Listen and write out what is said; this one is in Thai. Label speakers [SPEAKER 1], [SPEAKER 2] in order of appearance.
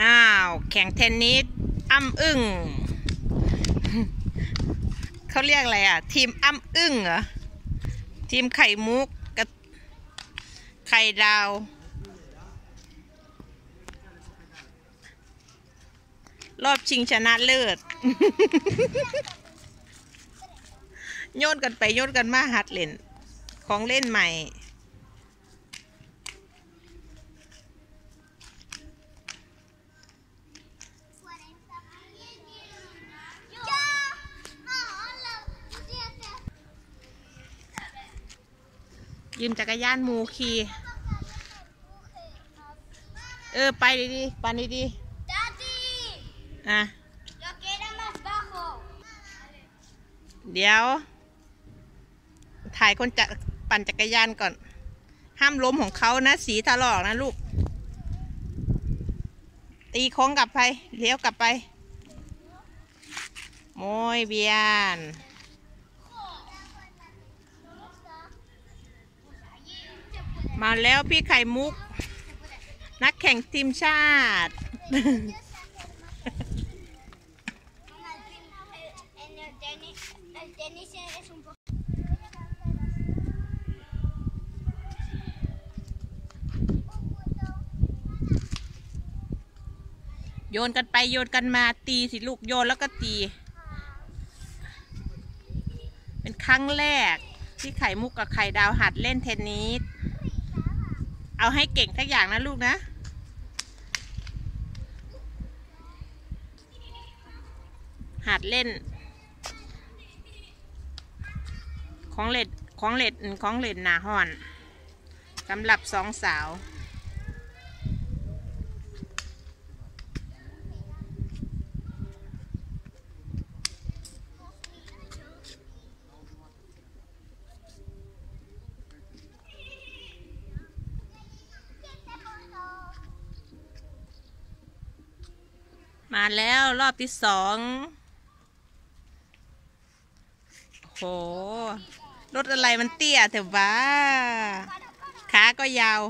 [SPEAKER 1] อ้าว แข่งเทนนิสอ้ำอึ้งเขาเรียกอะไรอะ ทีมอ้ำอึ้งเหรอ ทีมไข่มุกกับไข่ดาว รอบชิงชนะเลิศโยนกันไปโยนกันมาหัดเล่น ของเล่นใหม่ ยืมจักรยานหมูขี่เออ ไปดีๆปันดี
[SPEAKER 2] Daddy,
[SPEAKER 1] ๆอะ
[SPEAKER 2] yo quiero más bajo.
[SPEAKER 1] เดี๋ยว ถ่ายคนจะปั่นจักรยานก่อน ห้ามล้มของเขานะสีถลอกนะลูก ตีโค้งกลับไป เลี้ยวกลับไป โมยเบียน มาแล้วพี่ไข่มุก นักแข่งทีมชาติ โยนกันไปโยนกันมาตีสิลูกโยนแล้วก็ตี เป็นครั้งแรกที่ไข่มุกกับไข่ดาวหัดเล่นเทนนิส เอาให้เก่งทักอย่างนะลูกนะหัดเล่น ของเล็ดของเล็ดของเล็ดหนาห่อนสำหรับสองสาว มาแล้วรอบที่สองโห รถอะไรมันเตี้ยแต่ว่าขาก็ยาว